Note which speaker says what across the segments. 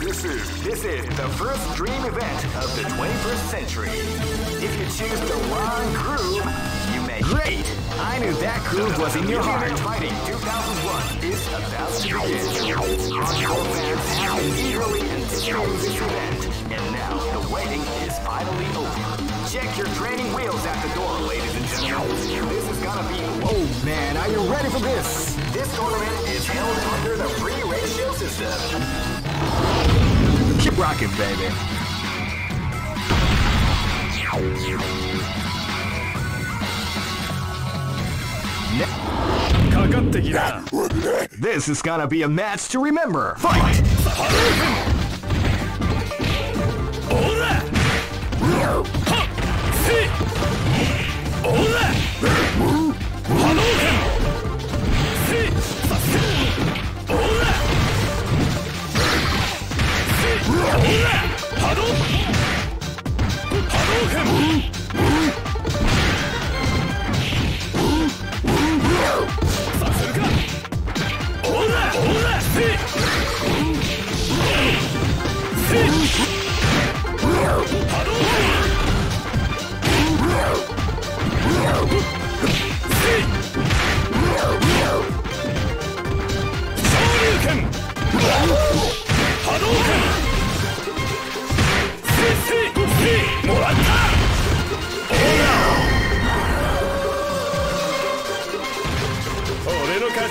Speaker 1: This is this is the first dream event of the 21st century. If you choose the wrong groove, you may.
Speaker 2: Great! I knew that groove was in your heart.
Speaker 1: Fighting 2001 is about to begin. Hardcore fans have been eagerly anticipating this event, and now the waiting is finally over. Check your training wheels at the door, ladies and gentlemen. This is gonna be.
Speaker 2: Oh man, are you ready for this?
Speaker 1: This tournament is held under the free ratio system.
Speaker 2: Keep rocking, baby. This is gonna be a match to remember. Fight! 動波
Speaker 3: 動拳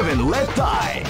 Speaker 2: Live and let die.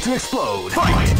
Speaker 1: to explode. Fight!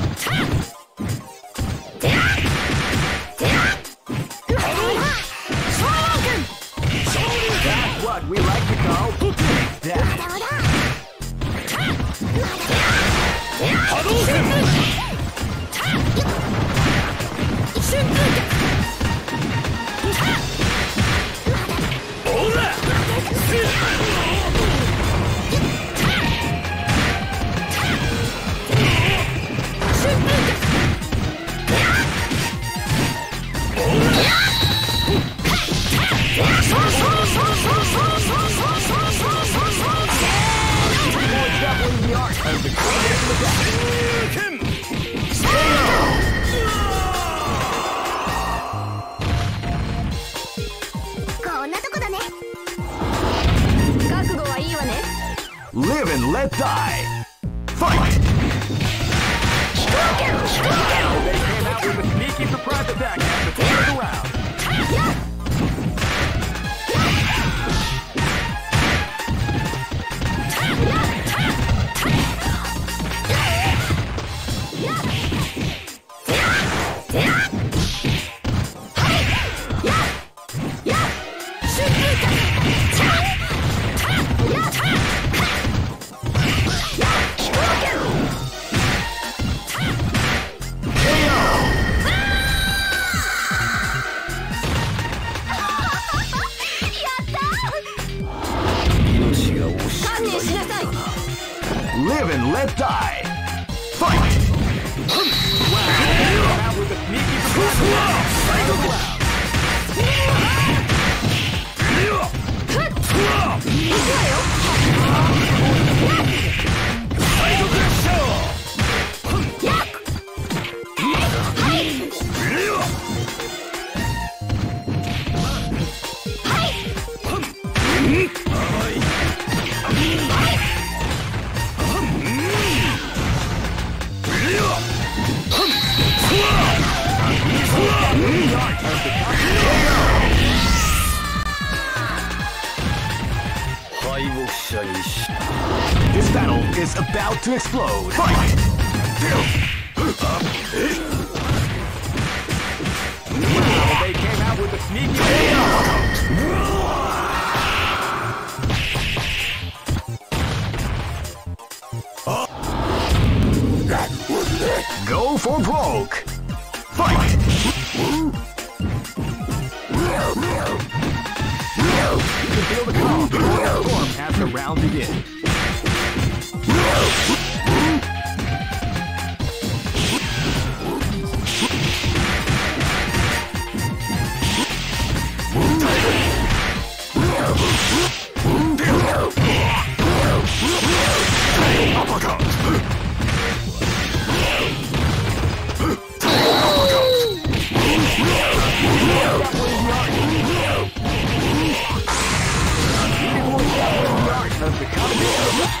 Speaker 4: This battle is about to explode. Fight! Well, they came out with a sneaky Go for broke! Fight! feel the call. Storm has the round
Speaker 1: again. the combination.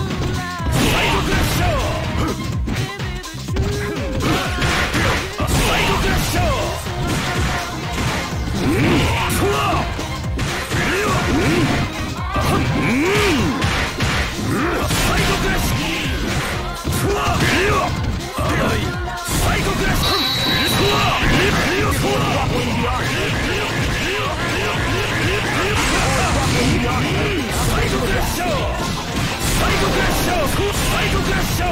Speaker 1: 最ラクラッシャー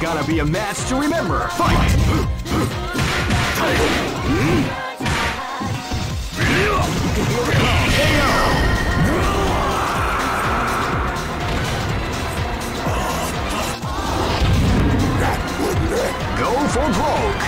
Speaker 3: It's gotta be a match to remember. Fight! Go for broke!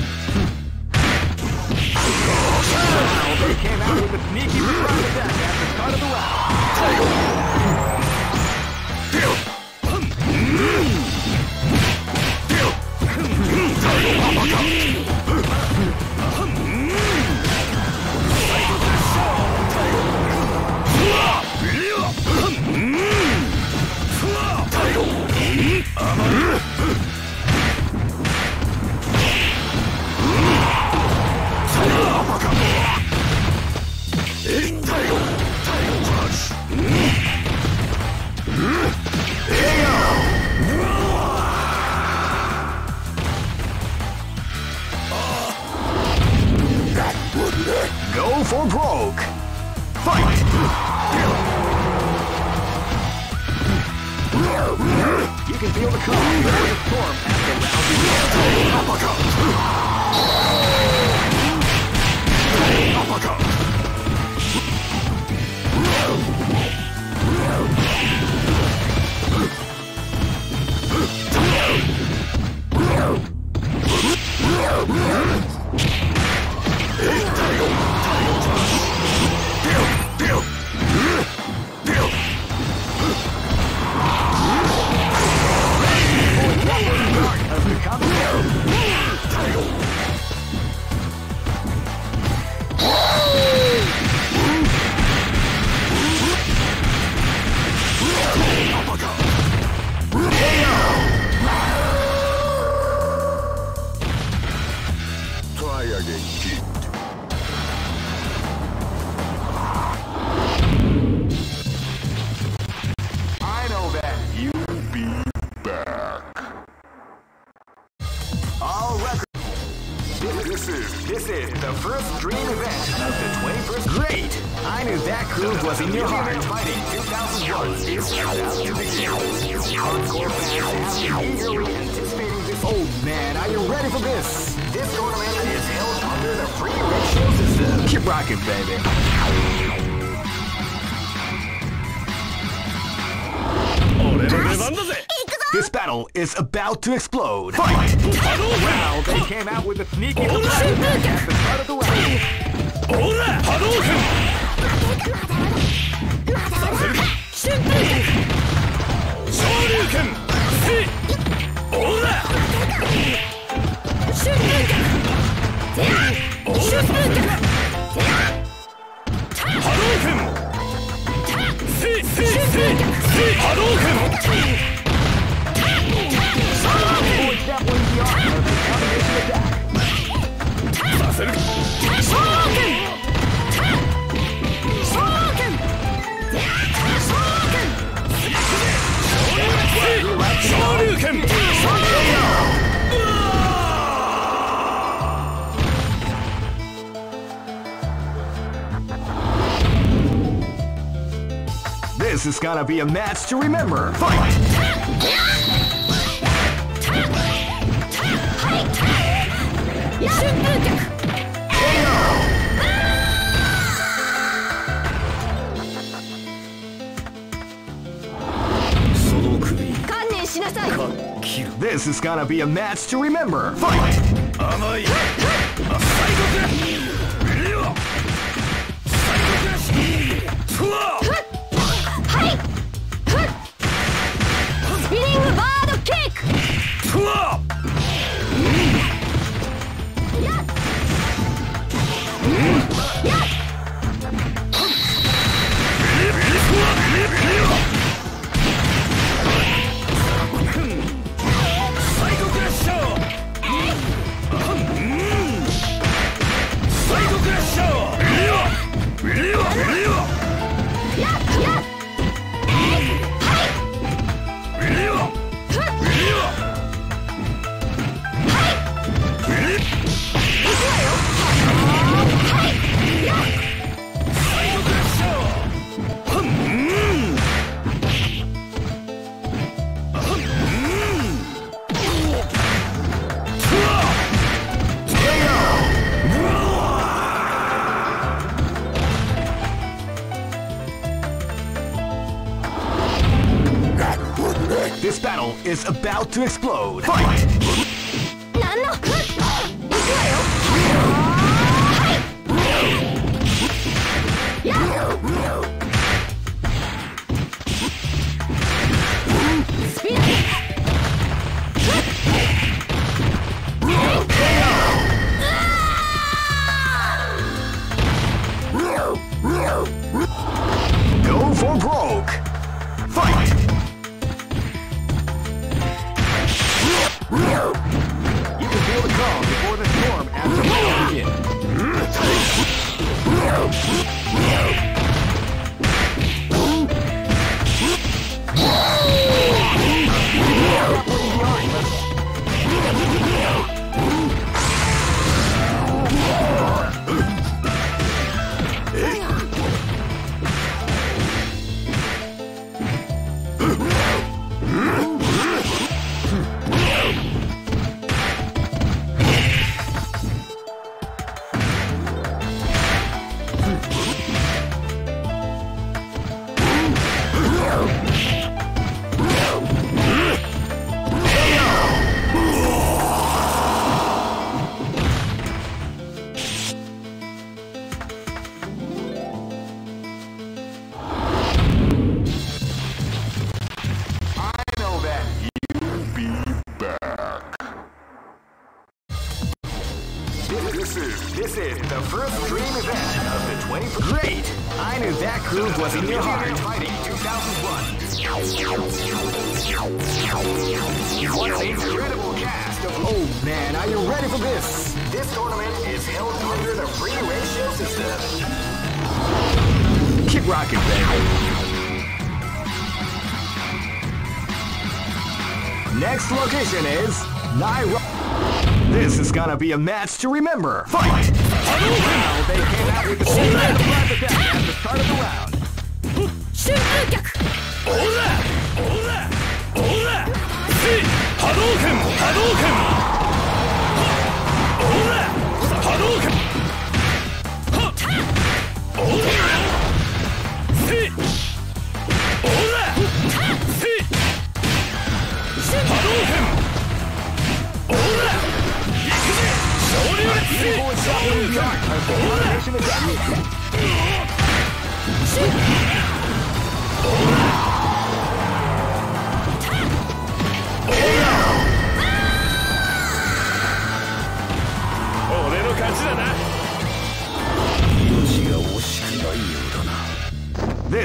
Speaker 1: They came out with a sneaky surprise attack at the start of the wall. feel the come. Storm at the round. Uppercut. be a match to remember. Fight! This is gonna be a match to remember. Fight! is This is gonna be a match to remember. Fight! Fight. Well, they came out with the at the start of the round.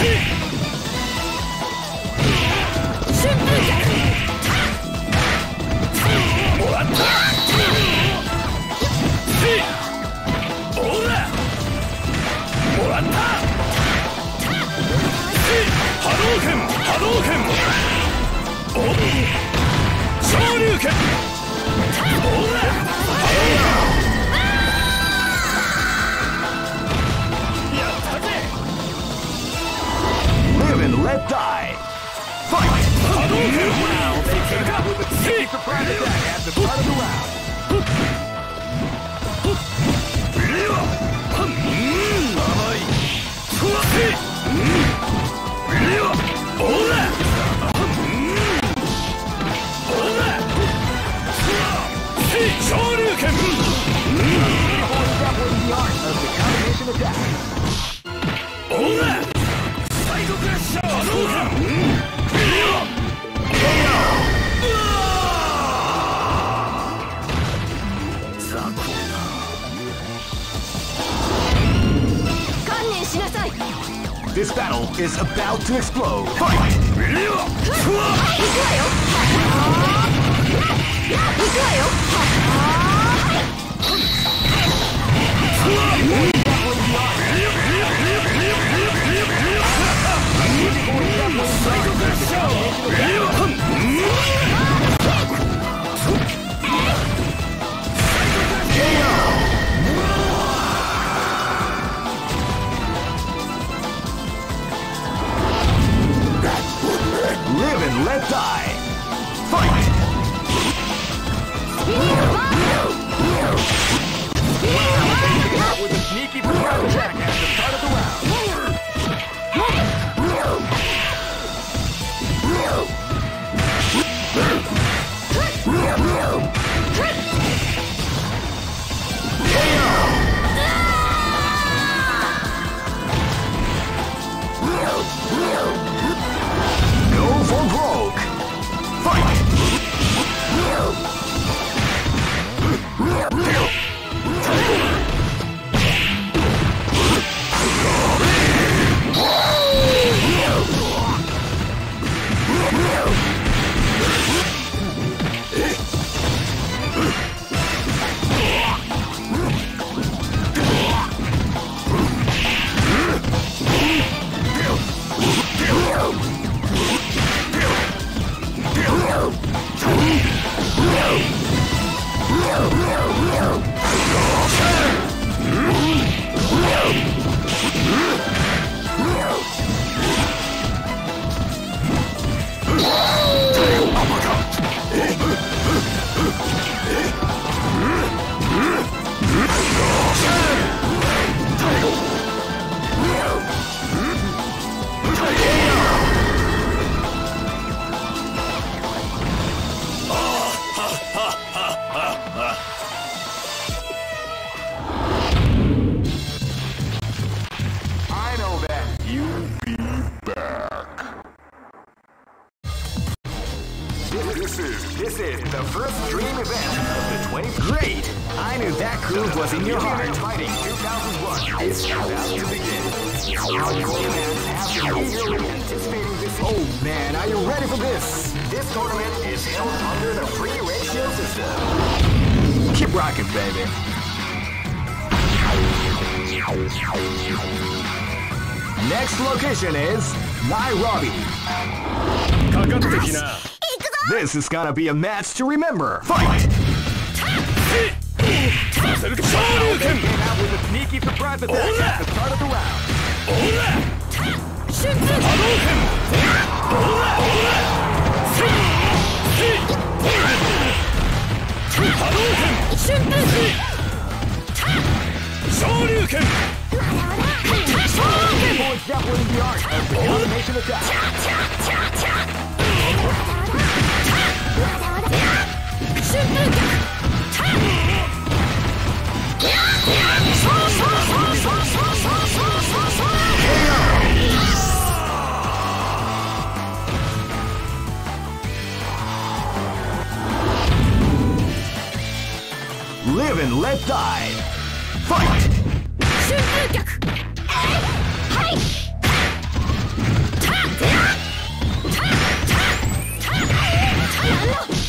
Speaker 3: 嘿
Speaker 5: This is
Speaker 1: this is the first dream event of the 20. Great! I knew that groove was in your heart. Fighting 2001 is about to begin. Hardcore fans have been eagerly anticipating this. Oh man, are you ready for this? This tournament is held under the free ratio system. Keep rocking, baby. Next location is Nairobi.
Speaker 3: かかってきな
Speaker 1: this is gonna be a match to remember. Fight!
Speaker 3: Shoryuken!
Speaker 1: Came out with a sneaky surprise attack at the start of the round.
Speaker 3: Ora! Hadouken!
Speaker 2: Ora! Ora!
Speaker 3: Hadouken! Shoryuken! Shoryuken!
Speaker 1: Boys doubling the art
Speaker 2: as.
Speaker 1: Live and let die. Fight!
Speaker 2: 瞬通脚はい観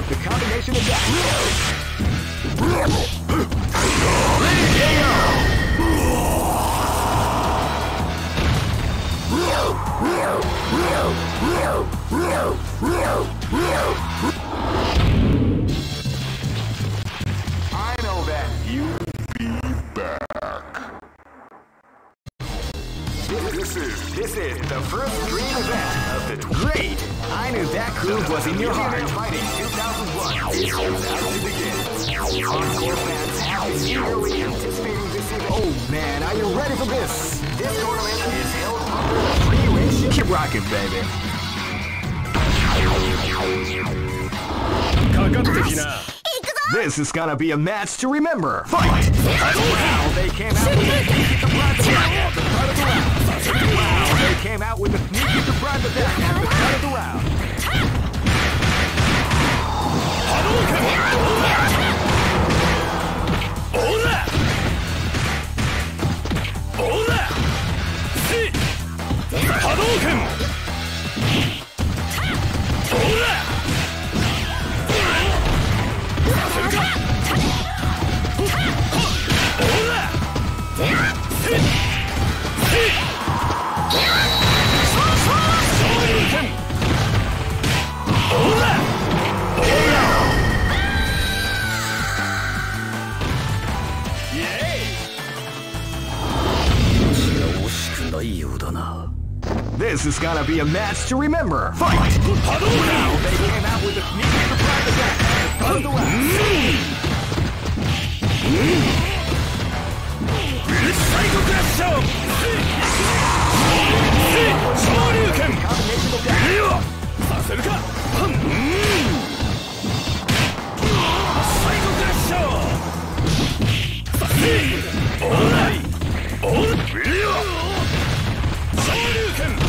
Speaker 1: Of the combination attack.
Speaker 6: I know that. You'll be back.
Speaker 1: This is this is the first I knew that groove was in your heart.
Speaker 6: Fighting 2001 is about to begin. Hardcore fans have been eagerly anticipating this event.
Speaker 1: Oh man, are you ready for this?
Speaker 6: This tournament is held under the free ratio.
Speaker 1: Keep rocking, baby.
Speaker 3: かかってきな
Speaker 1: This is gonna be a match to remember. Fight! Wow, they came out with a sneaky surprise attack at the start of the round. Wow, they came out with a sneaky surprise attack at the start of the round.
Speaker 3: 波動拳。
Speaker 1: This is gonna be a match to remember. Fight!
Speaker 3: 波動拳
Speaker 1: They came out with a sneaky surprise attack at the start of the round.
Speaker 3: サイドクラッシャー昇竜拳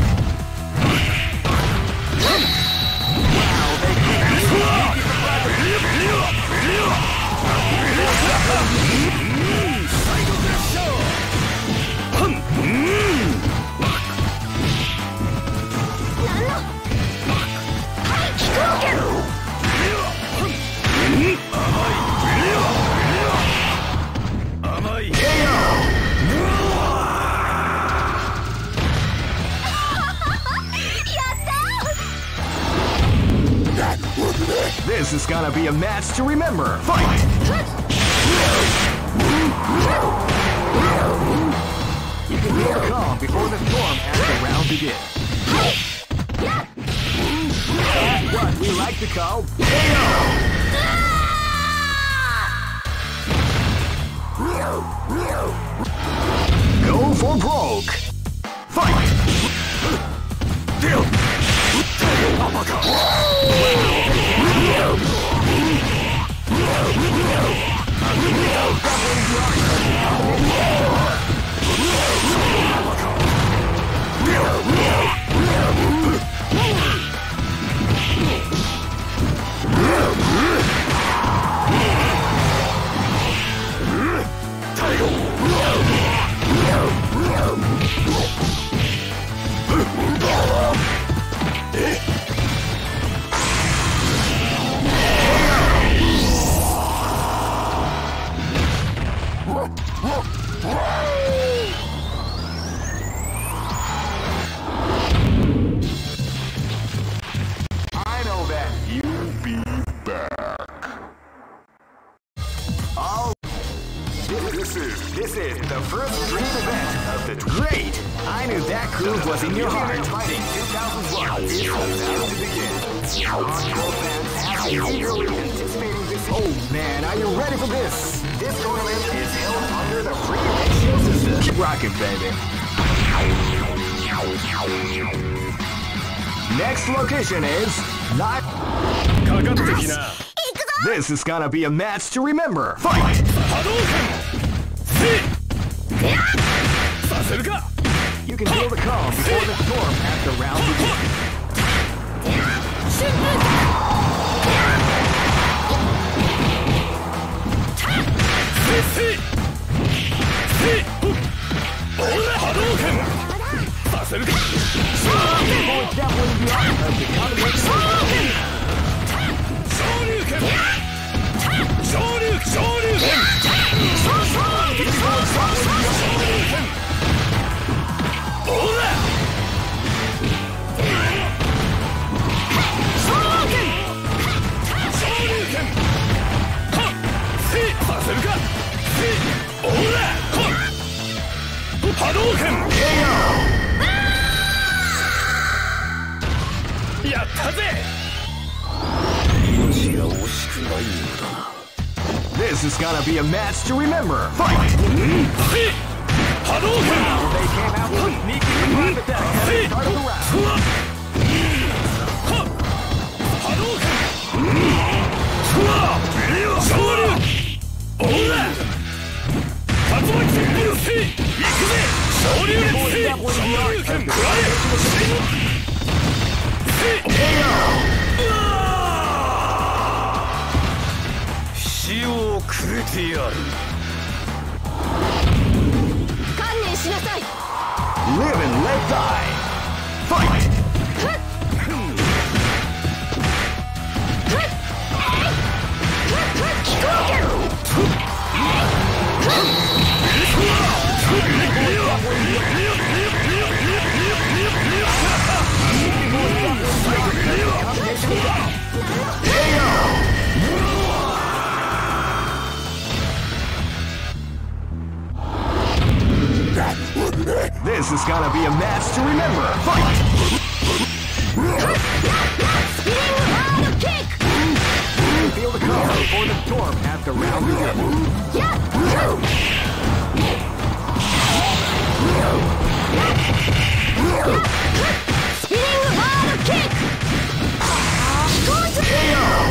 Speaker 1: Gonna be a match to remember. Fight! You can feel calm before the storm as the round begins. That's what we like to call KO! Go for broke. Fight! Deal. Goblin Rock! location is not. This is gonna be a match to remember. Fight! You can feel the calm before the storm round begins.
Speaker 3: するか波動拳やったぜ命が惜しくないようだな
Speaker 1: This is gonna be a match to remember. Fight!
Speaker 3: Hadouken!
Speaker 1: They came out with a sneaky private deck and started the round.
Speaker 3: Hadouken! Soryu! Ora! Kazuaki! Ikube! Soryu! Soryu! Soryu! をくれてやる
Speaker 2: 観念しなさい
Speaker 1: Live and let die! Fight! This is gonna be a match to remember. Fight! Feel the cover before the storm after round two. Yeah! KO!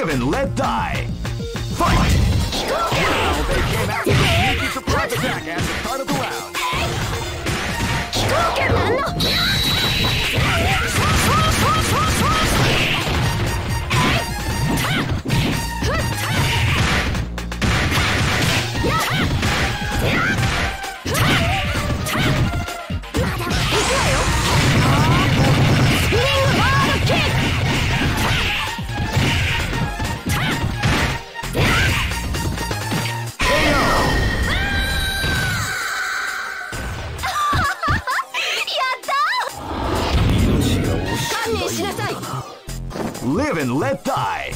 Speaker 1: live and let die. Fight! They came after the sneaky surprise attack as and let die.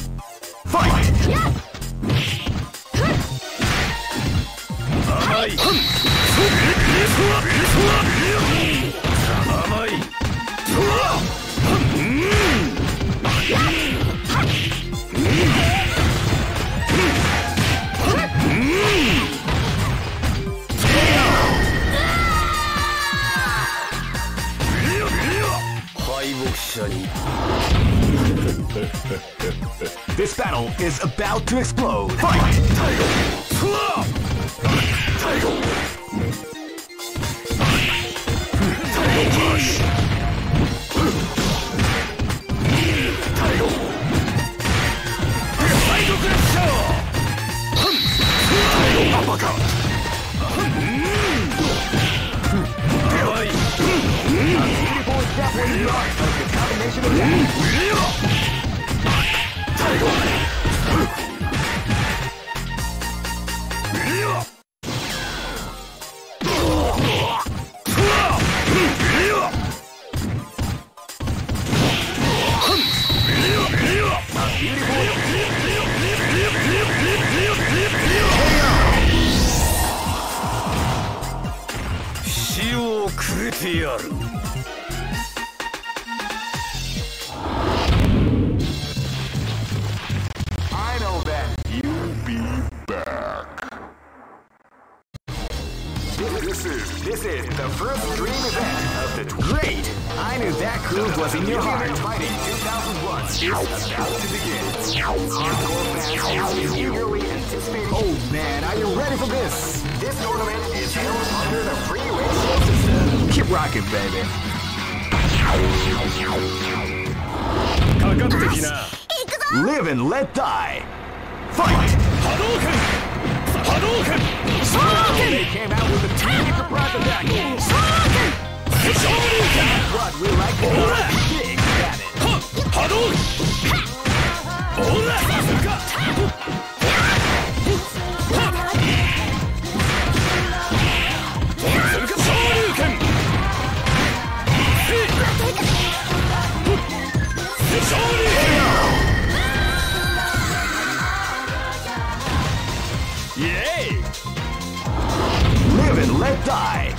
Speaker 3: die!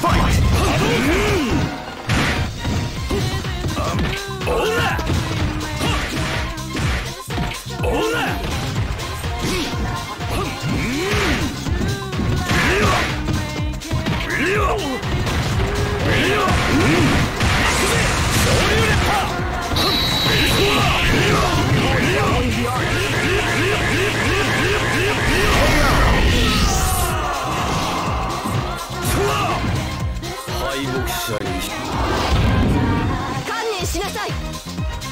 Speaker 3: Fight!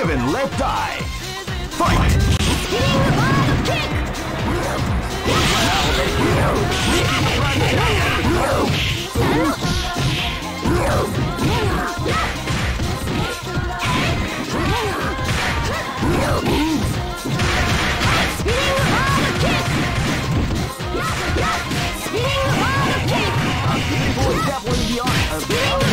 Speaker 1: live and let die. Fight!
Speaker 2: Spinning the kick! I'm
Speaker 1: getting boy dabbling the art of...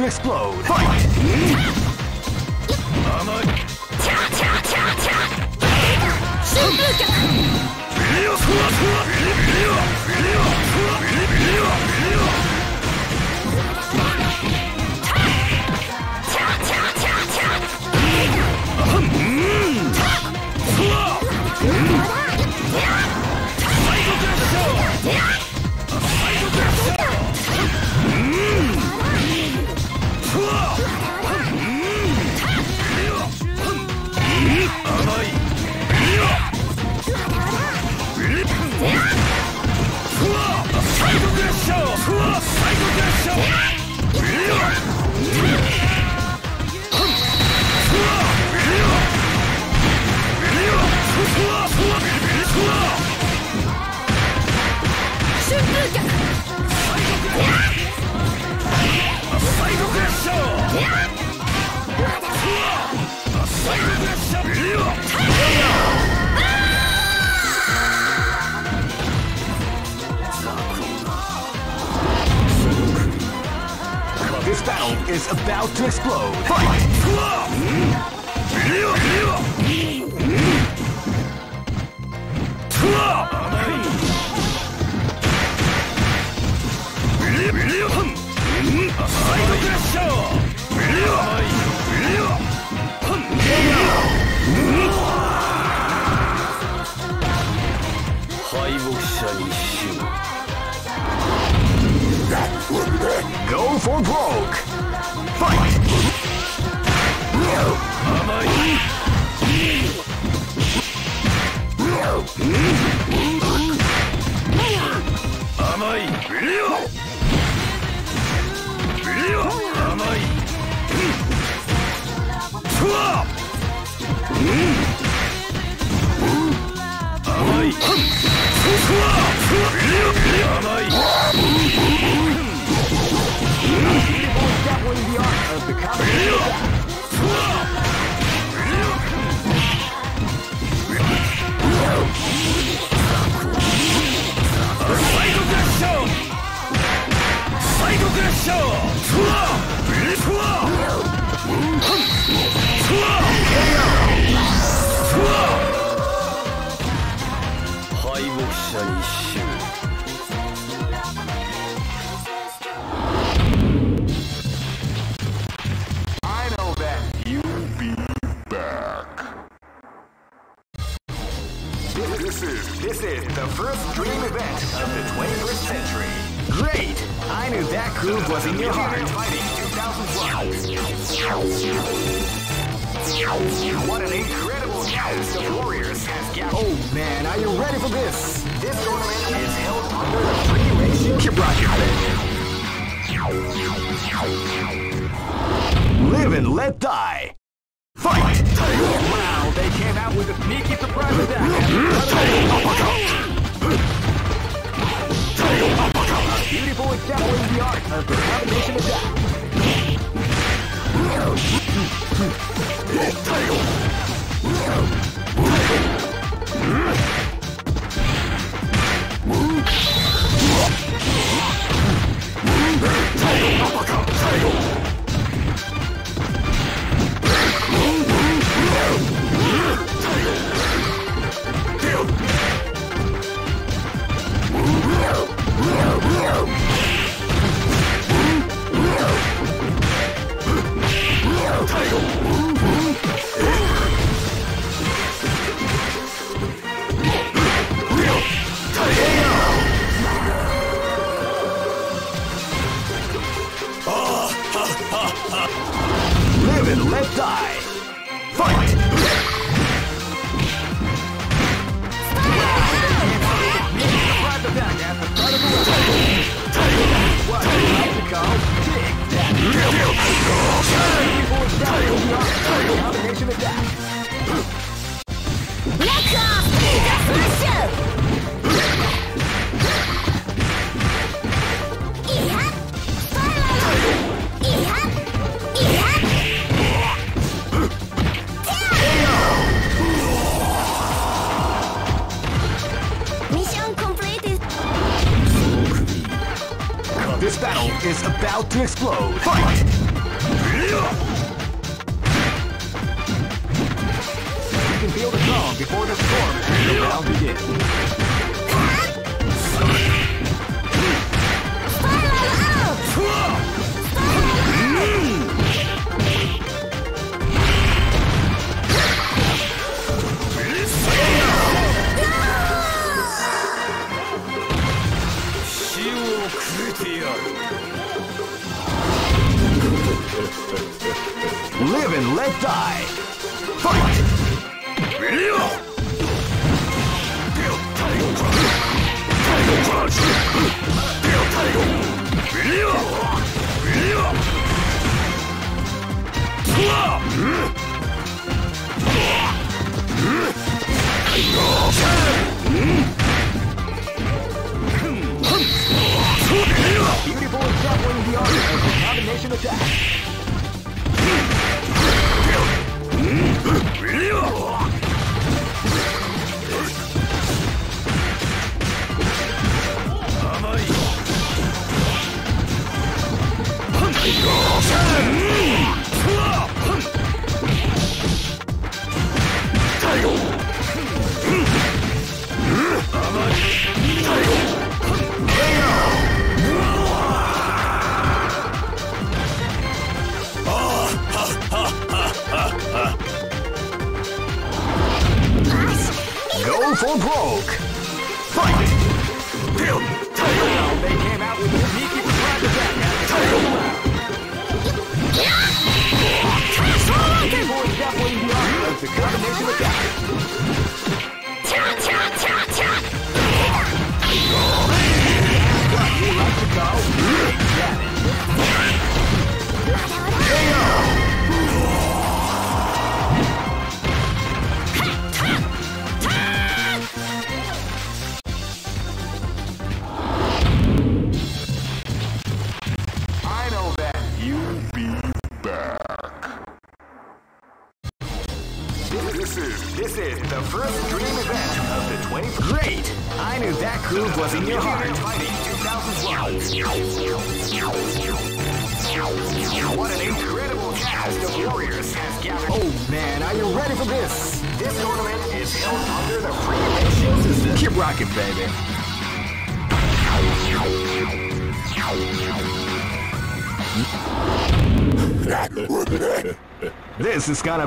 Speaker 6: to
Speaker 1: explode.
Speaker 6: and beyond of the
Speaker 3: competition. 敗北者に死
Speaker 1: explode.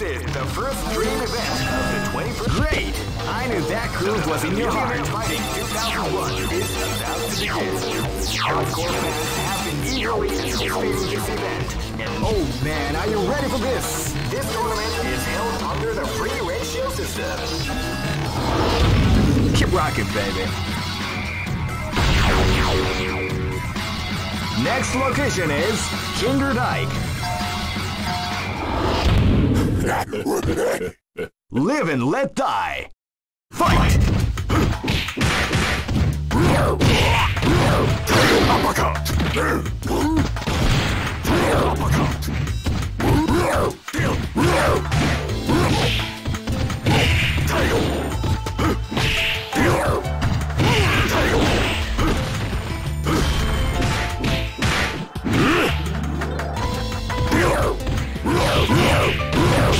Speaker 1: Is the first dream event of the 21st. Great! I knew that groove was in your heart. Fighting 2001 is about to
Speaker 6: begin. Hardcore fans have been eagerly anticipating this event, and
Speaker 1: Oh man, are you ready for this?
Speaker 6: this tournament is held under the free ratio system.
Speaker 1: Keep rocking, baby. Next location is Kinder Dyke. Live and let die. Fight!
Speaker 2: Targets confirmed.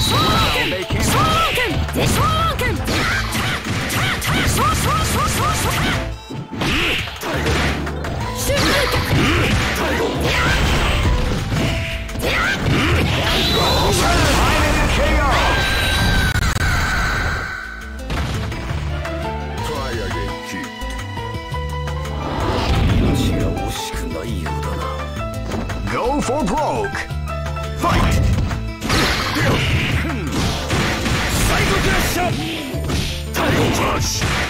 Speaker 2: Swallow
Speaker 1: they can't-
Speaker 2: Swallow Swallow
Speaker 7: Try
Speaker 1: for broke. Fight!
Speaker 3: サイドク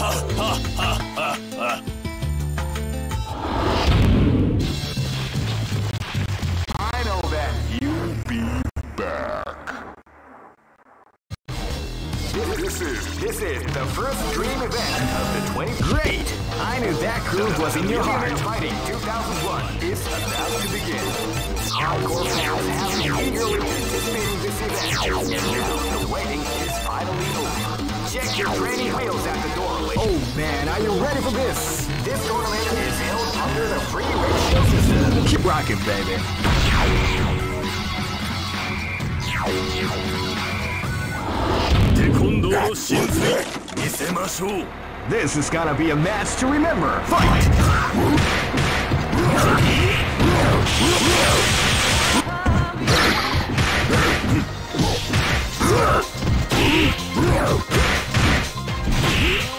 Speaker 1: I know that you be
Speaker 7: Back.
Speaker 1: This is this is the first dream event of the 20. Great! I knew that groove was in your heart. Fighting 2001 is about to begin. Hardcore fans have been eagerly anticipating this event, Check your training wheels at the doorway. Oh man, are you ready for this? This tournament is held under the free ratio system. Keep rocking, baby.
Speaker 3: Ah.
Speaker 1: This is gonna be a match to remember. Fight! Yeah!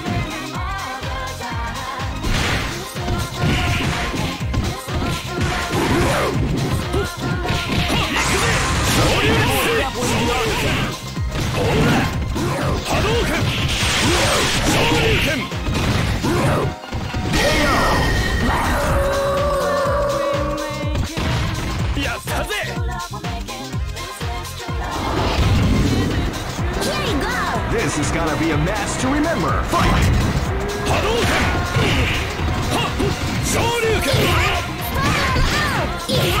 Speaker 1: This is gonna be a match to remember. Fight!
Speaker 3: Hadouken! Ha! Shoryuken!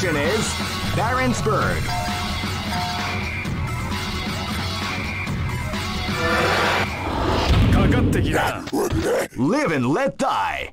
Speaker 1: station is Barentsburg. Live and let die.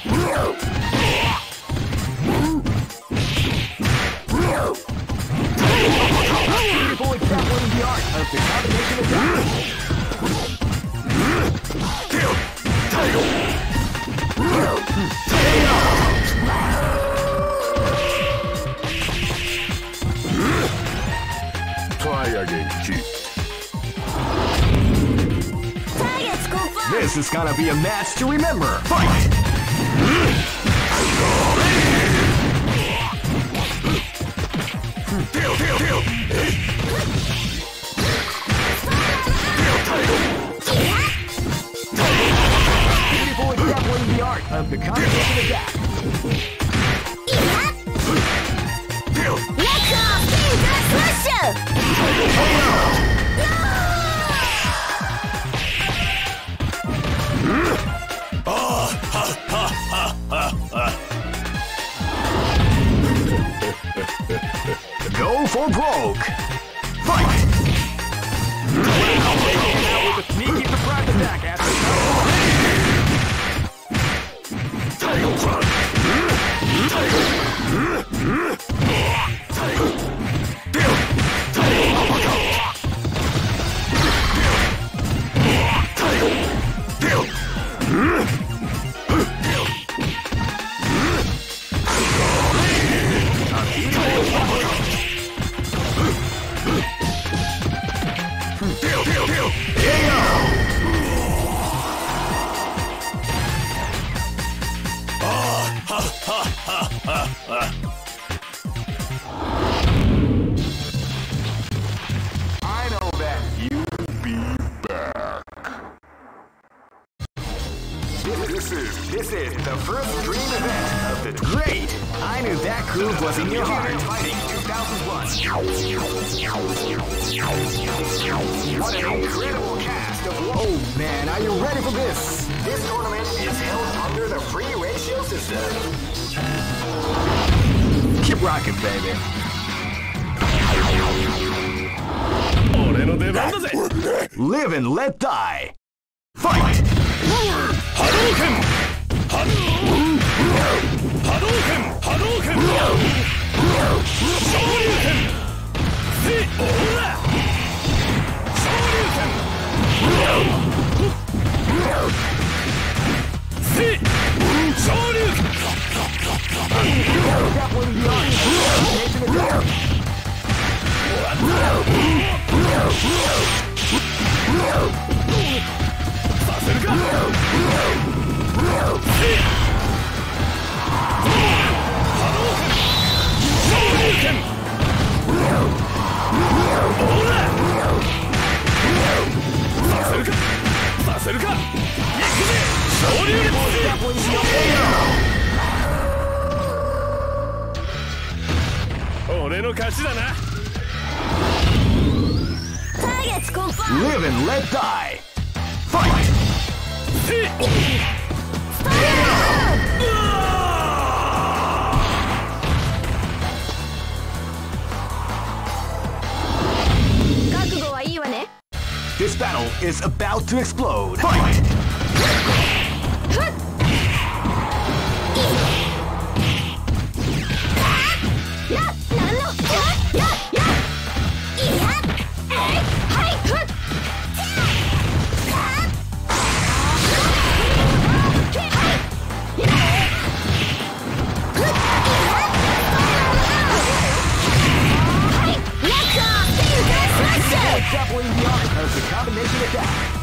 Speaker 1: gonna be a match to remember. Fight! Beautiful is definitely the art of becoming doubling the arc as the combination attack.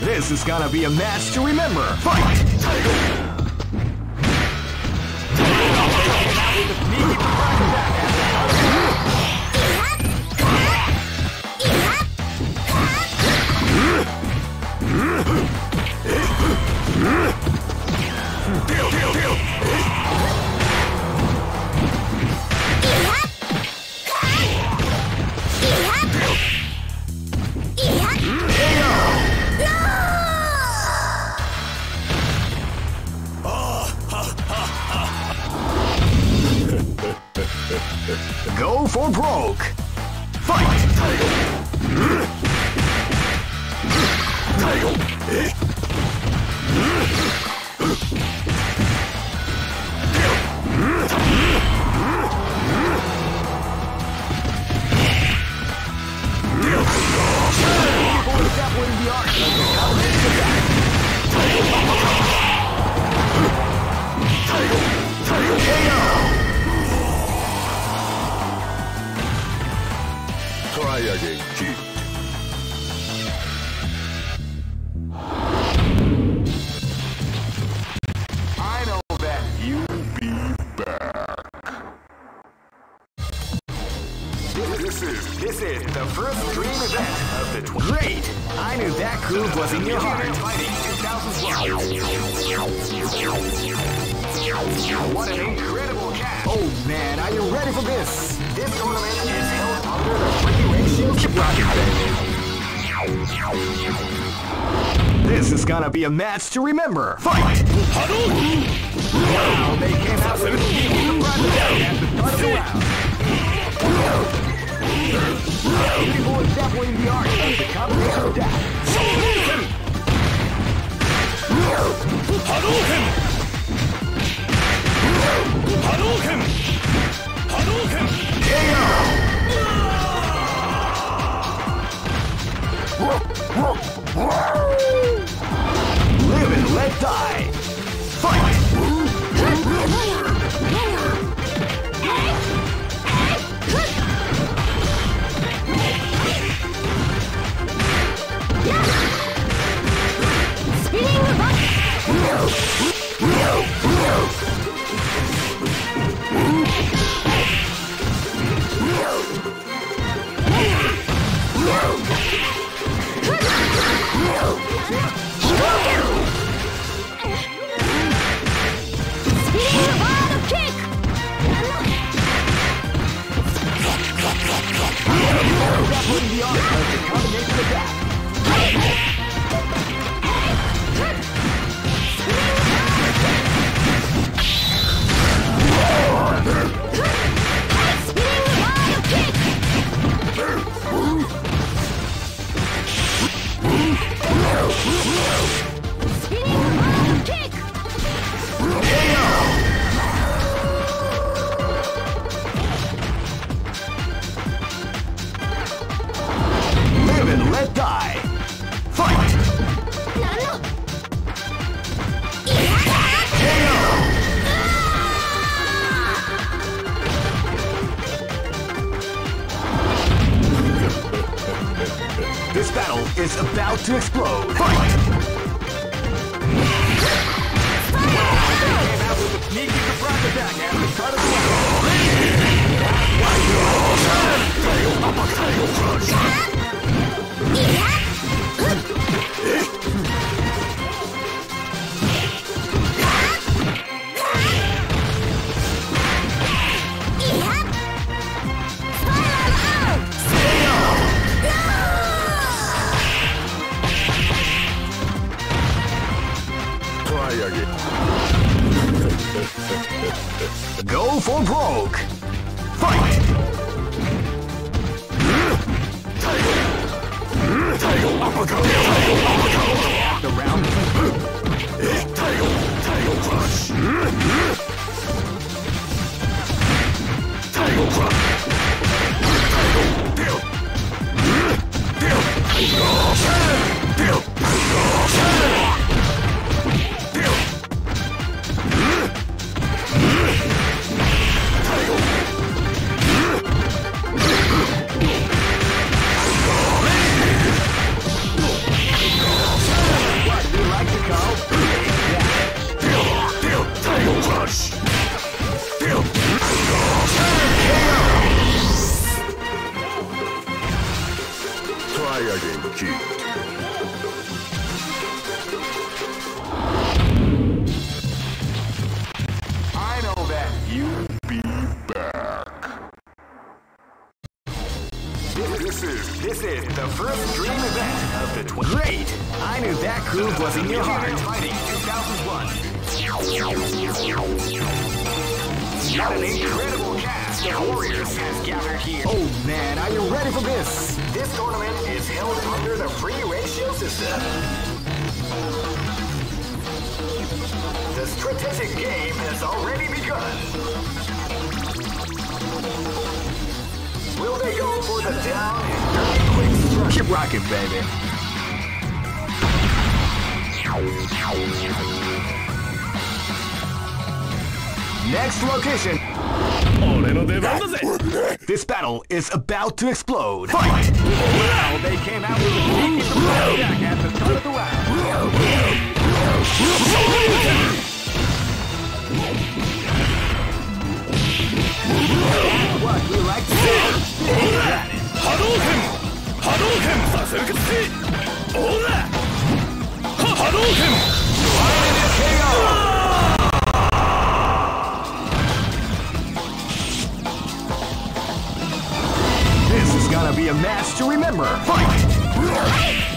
Speaker 1: This is gonna be a match to remember. Fight! Fight. camera. Fire! to remember.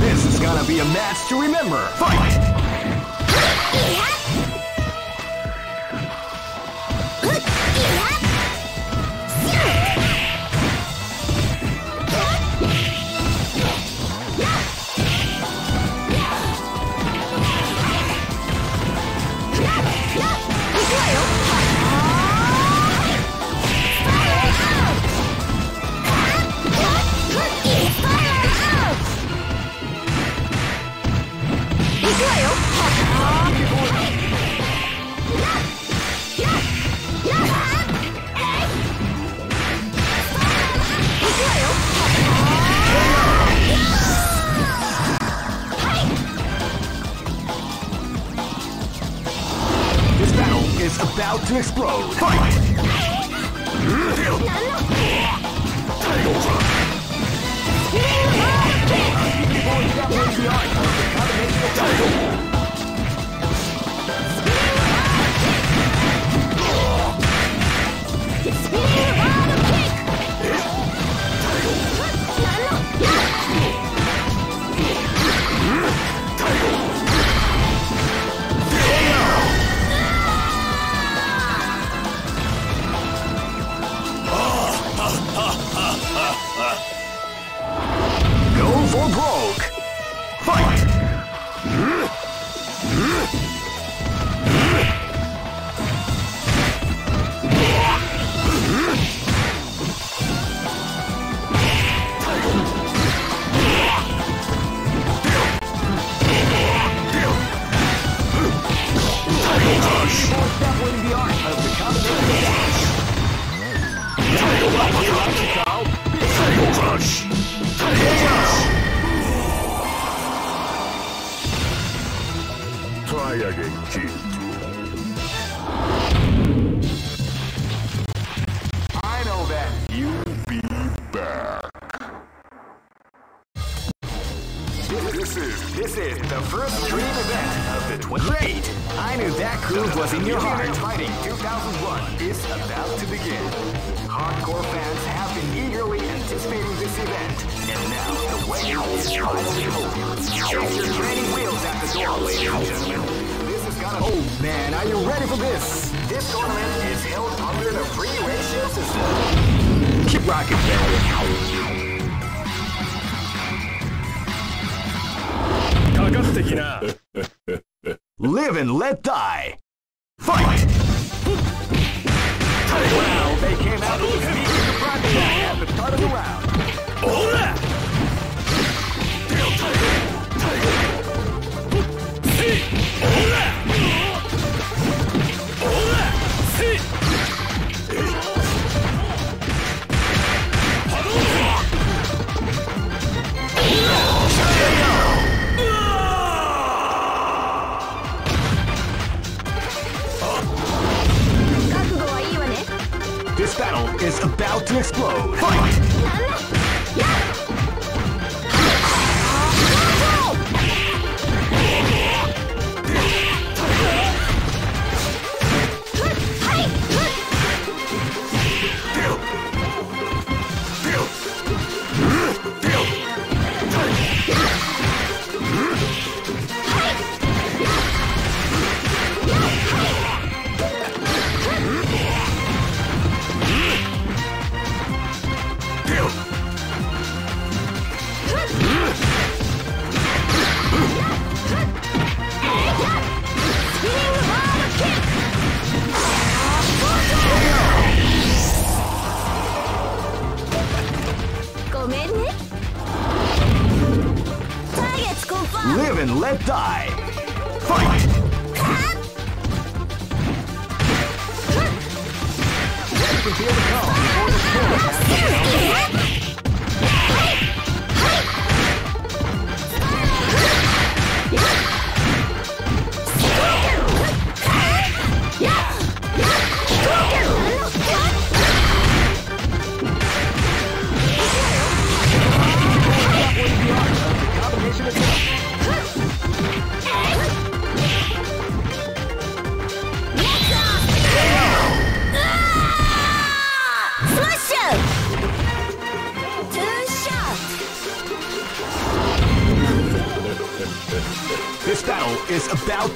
Speaker 2: This is gonna be a match to remember. Fight!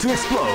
Speaker 2: To explode.